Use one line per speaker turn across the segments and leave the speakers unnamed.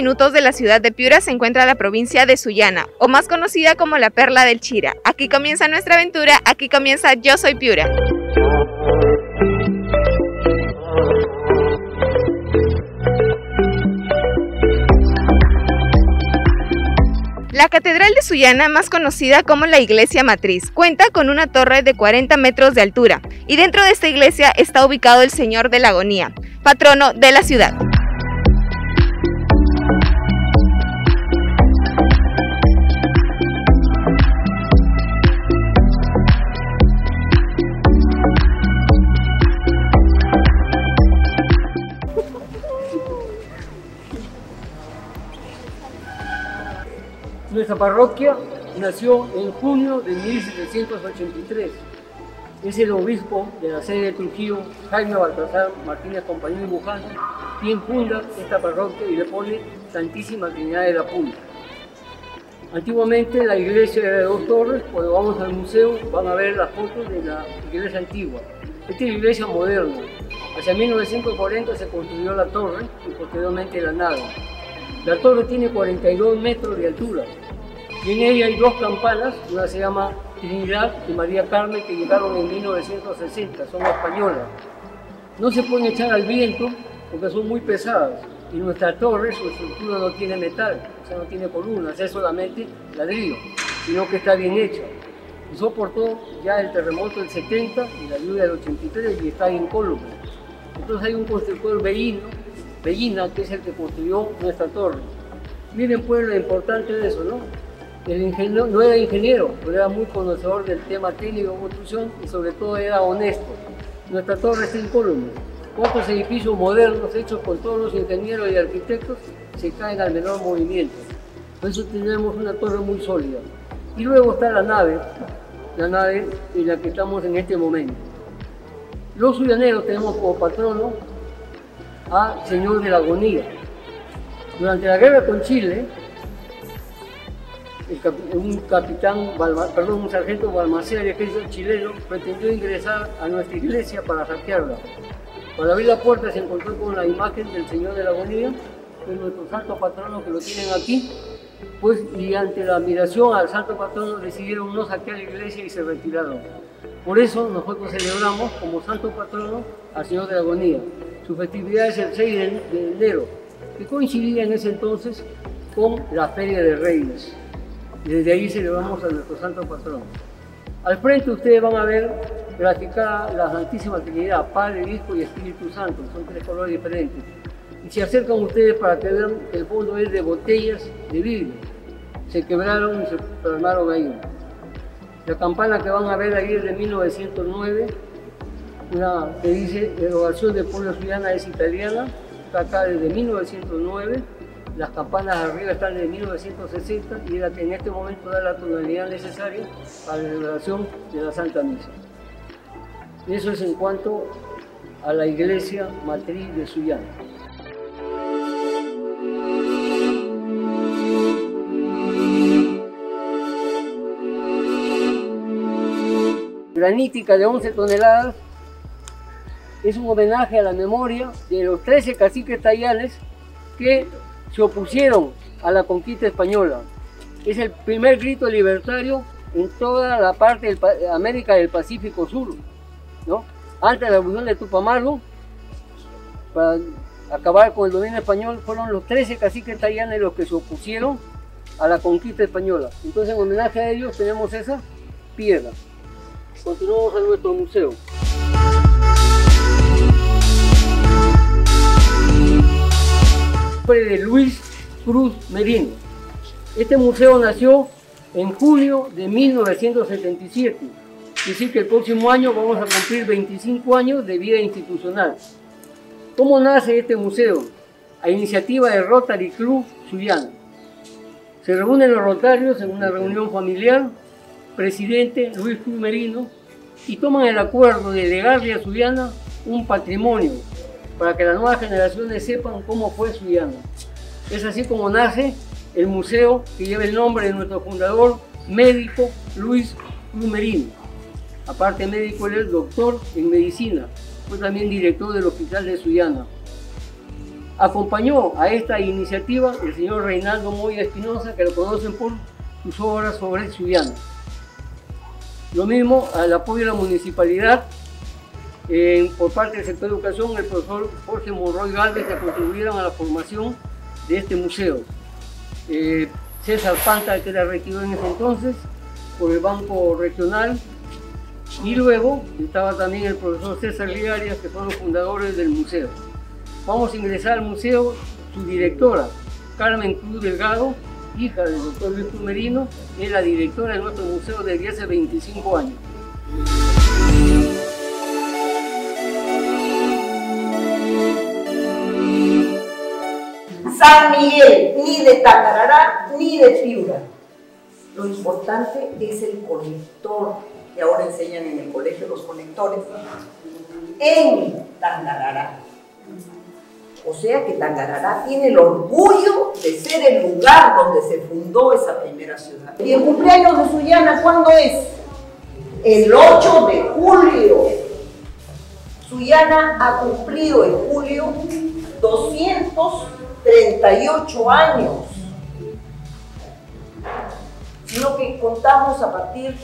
minutos de la ciudad de Piura se encuentra la provincia de Sullana, o más conocida como la Perla del Chira. Aquí comienza nuestra aventura, aquí comienza Yo Soy Piura. La Catedral de Sullana, más conocida como la Iglesia Matriz, cuenta con una torre de 40 metros de altura y dentro de esta iglesia está ubicado el Señor de la Agonía, patrono de la ciudad.
Nuestra parroquia nació en junio de 1783. Es el obispo de la sede de Trujillo, Jaime Baltasar Martínez Compañía Bujano, quien funda esta parroquia y le pone Santísima Trinidad de la Punta. Antiguamente la iglesia era de dos torres, cuando vamos al museo van a ver las fotos de la iglesia antigua. Esta es la iglesia moderna. Hacia 1940 se construyó la torre y posteriormente la nave. La torre tiene 42 metros de altura y en ella hay dos campanas, una se llama Trinidad y María Carmen que llegaron en 1960, son españolas. No se pueden echar al viento porque son muy pesadas y nuestra torre, su estructura no tiene metal, o sea, no tiene columnas, es solamente ladrillo, sino que está bien hecha. Y soportó ya el terremoto del 70 y la lluvia del 83 y está incólume. Entonces hay un constructor vecino Bellina, que es el que construyó nuestra torre. Miren pues lo importante de eso, ¿no? El ingeniero, no era ingeniero, pero era muy conocedor del tema técnico de construcción y sobre todo era honesto. Nuestra torre está incólume. ¿Cuántos edificios modernos hechos con todos los ingenieros y arquitectos se caen al menor movimiento? Por eso tenemos una torre muy sólida. Y luego está la nave, la nave en la que estamos en este momento. Los suyaneros tenemos como patrono a Señor de la Agonía. Durante la guerra con Chile, un capitán, perdón, un sargento Balmaceda de ejército chileno pretendió ingresar a nuestra iglesia para saquearla. Para abrir la puerta se encontró con la imagen del Señor de la Agonía, es nuestro santo patrono que lo tienen aquí, pues y ante la admiración al santo patrono decidieron no saquear la iglesia y se retiraron. Por eso nosotros celebramos como santo patrono al Señor de la Agonía. Su festividad es el 6 de enero, que coincidía en ese entonces con la Feria de Reyes. Y desde ahí celebramos a nuestro santo patrón. Al frente ustedes van a ver graficada la Santísima Trinidad, Padre, Hijo y Espíritu Santo, son tres colores diferentes. Y se acercan ustedes para que vean que el fondo es de botellas de vidrio. Se quebraron y se formaron ahí. La campana que van a ver ahí es de 1909 una que dice Erogación de Pueblo Ciudadana es italiana, está acá desde 1909, las campanas arriba están desde 1960 y es la que en este momento da la tonalidad necesaria a la celebración de la Santa Misa. Eso es en cuanto a la iglesia matriz de Sullana. Granítica de 11 toneladas es un homenaje a la memoria de los 13 caciques tayales que se opusieron a la conquista española. Es el primer grito libertario en toda la parte de América del Pacífico Sur. ¿no? Antes de la revolución de Tupamaru, para acabar con el dominio español, fueron los 13 caciques tayales los que se opusieron a la conquista española. Entonces, en homenaje a ellos, tenemos esa piedra. Continuamos en nuestro museo. De Luis Cruz Merino. Este museo nació en junio de 1977, es decir que el próximo año vamos a cumplir 25 años de vida institucional. ¿Cómo nace este museo? A iniciativa de Rotary Club Suyana. Se reúnen los rotarios en una reunión familiar, presidente Luis Cruz Merino, y toman el acuerdo de legarle a Suyana un patrimonio para que las nuevas generaciones sepan cómo fue Suyana. Es así como nace el museo que lleva el nombre de nuestro fundador, médico Luis Lumerino. Aparte médico, él es doctor en medicina, fue también director del hospital de Suyana. Acompañó a esta iniciativa el señor Reinaldo Moya Espinosa, que lo conocen por sus obras sobre Suyana. Lo mismo al apoyo de la municipalidad por parte del sector de educación, el profesor Jorge Monroy Galvez, que contribuyeron a la formación de este museo. Eh, César Panta, que era requerido en ese entonces, por el Banco Regional, y luego estaba también el profesor César Ligarias, que son los fundadores del museo. Vamos a ingresar al museo, su directora, Carmen Cruz Delgado, hija del doctor Luis Merino, es la directora de nuestro museo desde hace 25 años.
San Miguel, ni de Tacarará ni de Piura. Lo importante es el conector, que ahora enseñan en el colegio los conectores, en Tangarará. O sea que Tangarará tiene el orgullo de ser el lugar donde se fundó esa primera ciudad. ¿Y el cumpleaños de Suyana cuándo es? El 8 de julio. Suyana ha cumplido en julio 200 38 años, sino que contamos a partir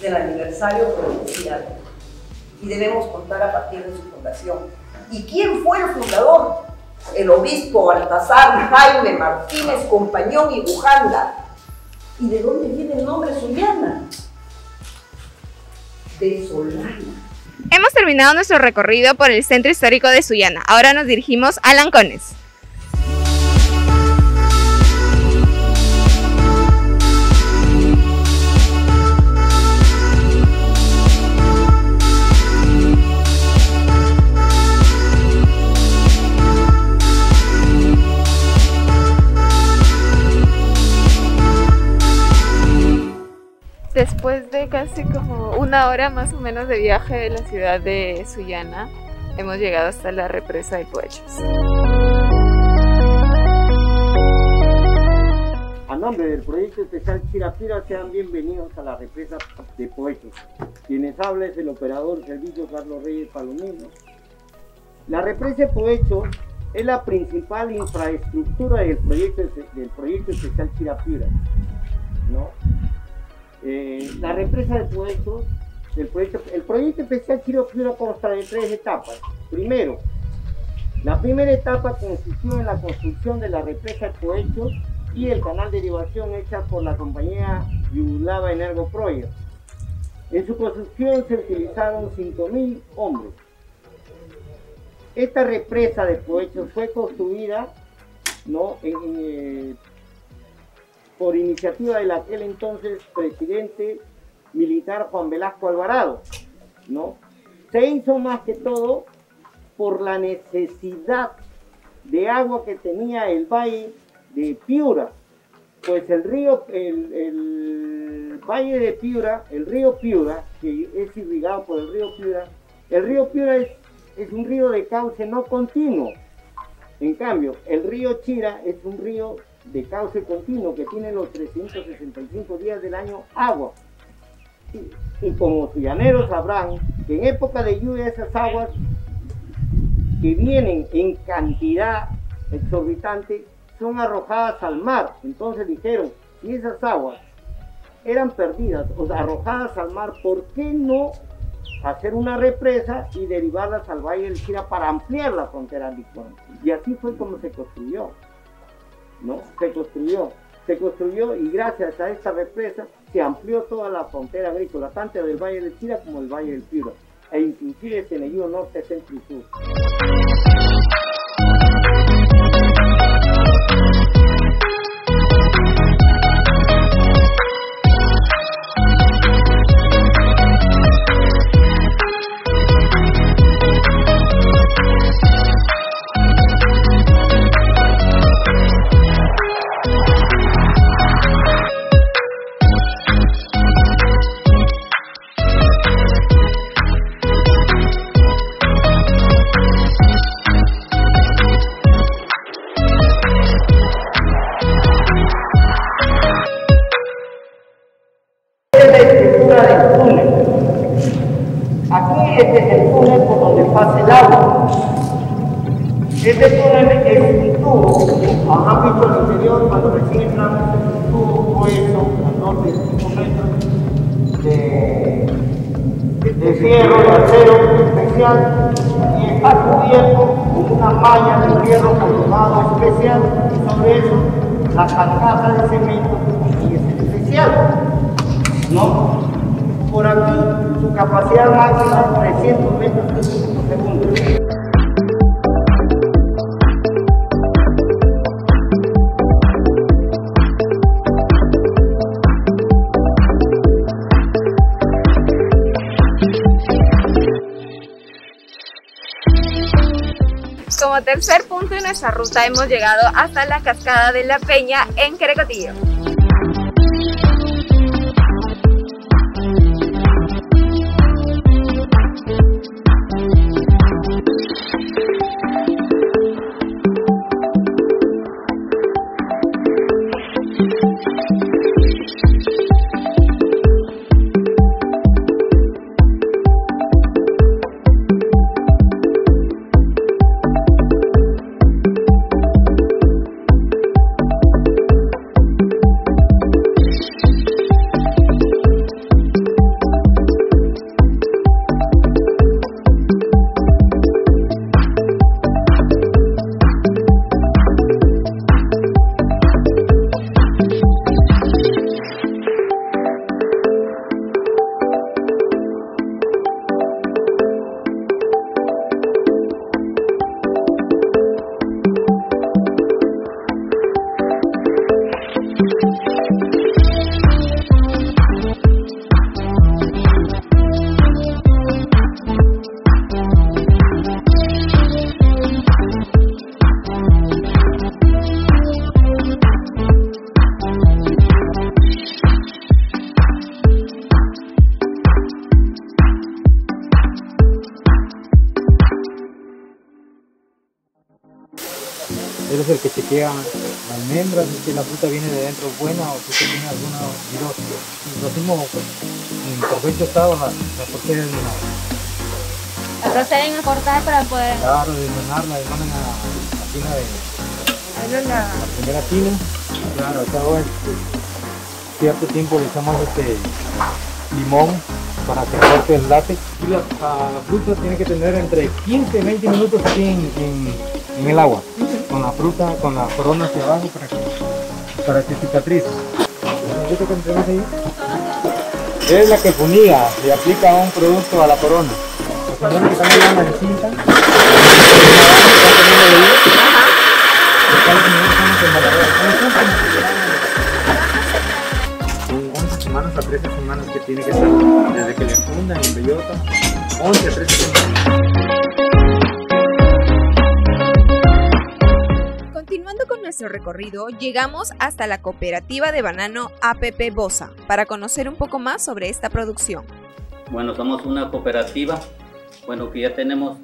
del aniversario provincial y debemos contar a partir de su fundación. ¿Y quién fue el fundador? El obispo Baltasar Jaime Martínez Compañón y Bujanda. ¿Y de dónde viene el nombre Sullana? De Solana.
Hemos terminado nuestro recorrido por el centro histórico de Sullana. Ahora nos dirigimos a Lancones. Después de casi como una hora más o menos de viaje de la ciudad de Sullana, hemos llegado hasta la represa de Poechos.
A nombre del proyecto especial Chirapira, sean bienvenidos a la represa de Poechos. Quienes habla es el operador servicio Carlos Reyes Palomino. La represa de Poechos es la principal infraestructura del proyecto, del proyecto especial Chirapira. ¿no? Eh, la represa de Poechos, el proyecto, el proyecto especial Chiro consta de tres etapas. Primero, la primera etapa consistió en la construcción de la represa de Poechos y el canal de derivación hecha por la compañía Yugulava Energo Project. En su construcción se utilizaron 5.000 hombres. Esta represa de Poechos fue construida ¿no? en, eh, por iniciativa del aquel entonces presidente militar Juan Velasco Alvarado, ¿no? Se hizo más que todo por la necesidad de agua que tenía el valle de Piura, pues el río, el, valle de Piura, el río Piura, que es irrigado por el río Piura, el río Piura es, es un río de cauce no continuo. En cambio, el río Chira es un río de cauce continuo que tiene los 365 días del año agua. Y, como los llaneros sabrán que en época de lluvia esas aguas que vienen en cantidad exorbitante son arrojadas al mar. Entonces dijeron, si esas aguas eran perdidas o arrojadas al mar, ¿por qué no hacer una represa y derivarlas al Valle del Chira para ampliar la frontera agrícola? Y así fue como se construyó. ¿No? Se construyó, se construyó y gracias a esta represa se amplió toda la frontera agrícola, tanto del Valle del Chira como del Valle del Piura, e inclusive se le norte, centro y sur. Aquí este es el túnel por donde pasa el agua. Este túnel es un tubo, han visto el interior cuando recién entramos, es un tubo grueso, alrededor de 5 metros, de, de fierro, de acero especial, y está cubierto con una malla de fierro colorado especial, y sobre eso la carcasa de cemento y es especial. ¿no? Por aquí su capacidad máxima es 300 metros por segundo.
Como tercer punto de nuestra ruta hemos llegado hasta la cascada de la Peña en Querecotillo.
Chequea la almendra, si la fruta viene de dentro buena o si tiene alguna virus. Lo hacemos en perfecto estado la, la proceden a,
La proceden a cortar para poder...
claro, desmenarla, desmanan a la tina de
la-
la primera tina. Claro, acá ahora este, cierto tiempo le echamos este limón para que corte el látex. Y la, la fruta tiene que tener entre 15 y 20 minutos aquí en, en- en el agua, con la fruta, con la corona hacia abajo para que, para que cicatrice. Es la que funiga, le aplica un producto a la corona. Los que están en la cinta, están teniendo de ahí. Acá los señores son los que embarazan. Son 11 semanas a 13 semanas que tiene que estar, desde que le fundan en bellota, 11 a 13 semanas.
Recorrido, llegamos hasta la cooperativa de banano APP Bosa para conocer un poco más sobre esta producción.
Bueno, somos una cooperativa, bueno, que ya tenemos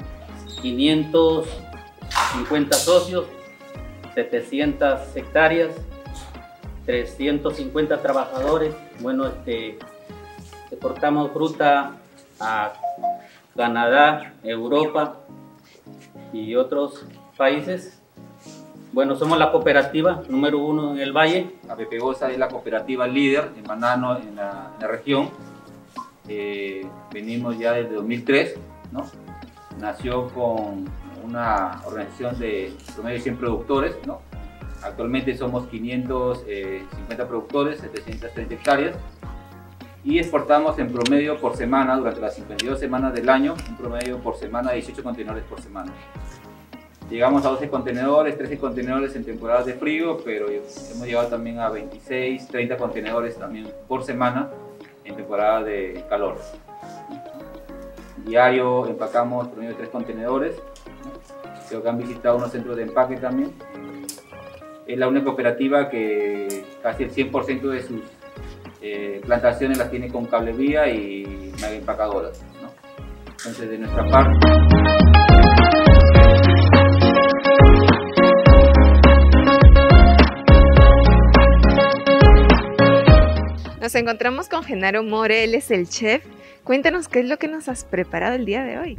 550 socios, 700 hectáreas, 350 trabajadores. Bueno, este, exportamos fruta a Canadá, Europa y otros países. Bueno, somos la cooperativa número uno en el Valle.
APP Goza es la cooperativa líder en banano en la, región. Eh, venimos ya desde 2003, ¿no? Nació con una organización de promedio de 100 productores, ¿no? Actualmente somos 550 productores, 730 hectáreas y exportamos en promedio por semana, durante las 52 semanas del año, un promedio por semana de 18 contenedores por semana. Llegamos a 12 contenedores, 13 contenedores en temporadas de frío, pero hemos llegado también a 26, 30 contenedores también por semana en temporada de calor. Diario empacamos promedio de 3 contenedores. Creo que han visitado unos centros de empaque también. Es la única cooperativa que casi el 100% de sus eh, plantaciones las tiene con cable vía y mega empacadoras. Entonces, de nuestra parte.
Nos encontramos con Genaro More, él es el chef. Cuéntanos qué es lo que nos has preparado el día de hoy.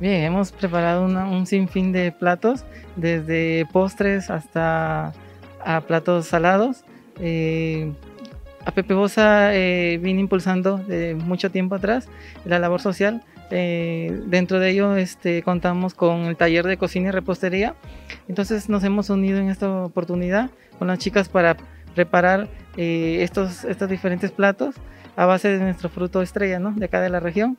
Bien, hemos preparado un sinfín de platos, desde postres hasta a platos salados. Eh, a Pepe Bosa eh, viene impulsando de mucho tiempo atrás la labor social. Eh, dentro de ello este, contamos con el taller de cocina y repostería. Entonces nos hemos unido en esta oportunidad con las chicas para preparar estos, estos diferentes platos a base de nuestro fruto estrella, ¿no? De acá de la región.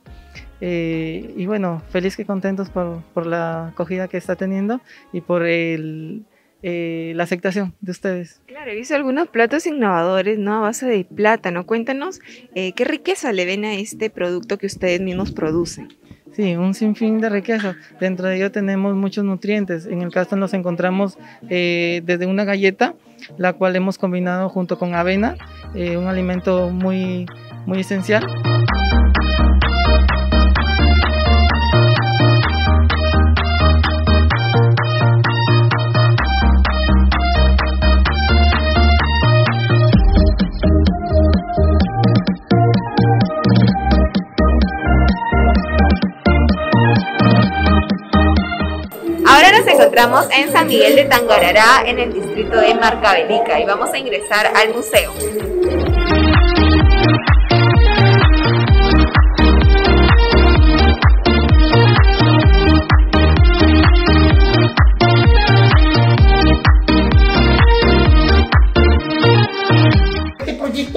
Eh, y bueno, feliz que contentos por, por, la acogida que está teniendo y por el, eh, la aceptación de ustedes.
Claro, he visto algunos platos innovadores, ¿no? A base de plátano. Cuéntanos eh, qué riqueza le ven a este producto que ustedes mismos producen.
Sí, un sinfín de riqueza. Dentro de ello tenemos muchos nutrientes. En el caso nos encontramos desde una galleta, la cual hemos combinado junto con avena, un alimento muy muy esencial.
Encontramos en San Miguel de Tangarará, en el distrito de Marcavelica, y vamos a ingresar al museo.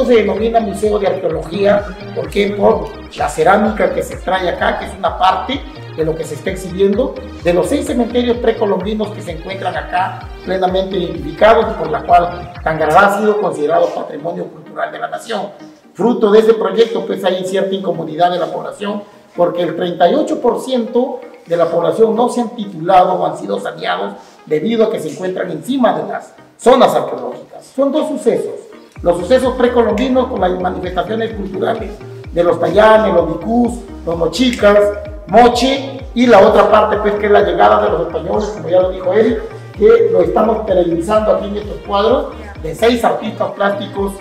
se denomina Museo de Arqueología, porque por la cerámica que se extrae acá, que es una parte de lo que se está exhibiendo, de los seis cementerios precolombinos que se encuentran acá plenamente identificados, por la cual Tangará ha sido considerado Patrimonio Cultural de la Nación. Fruto de este proyecto, pues hay cierta incomodidad de la población, porque el 38% de la población no se han titulado o han sido saneados debido a que se encuentran encima de las zonas arqueológicas. Son dos sucesos los sucesos precolombinos con las manifestaciones culturales de los tayanes, los bicús, los mochicas, moche y la otra parte pues que es la llegada de los españoles, como ya lo dijo él, que lo estamos perenizando aquí en estos cuadros de seis artistas plásticos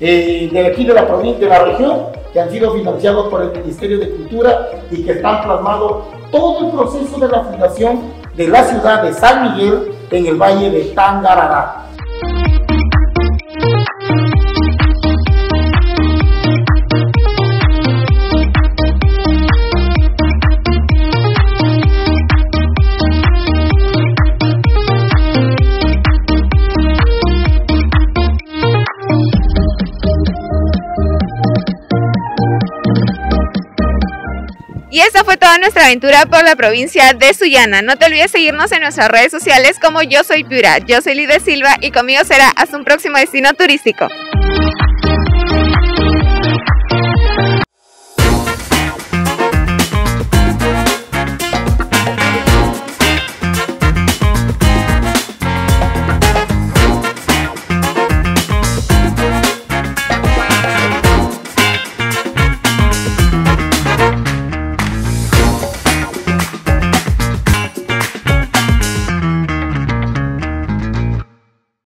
eh, de aquí de la provincia, de la región, que han sido financiados por el Ministerio de Cultura y que están plasmado todo el proceso de la fundación de la ciudad de San Miguel en el valle de Tangarará.
Y esta fue toda nuestra aventura por la provincia de Sullana. No te olvides seguirnos en nuestras redes sociales como Yo Soy Piura. Yo soy Lidia Silva y conmigo será hasta un próximo destino turístico.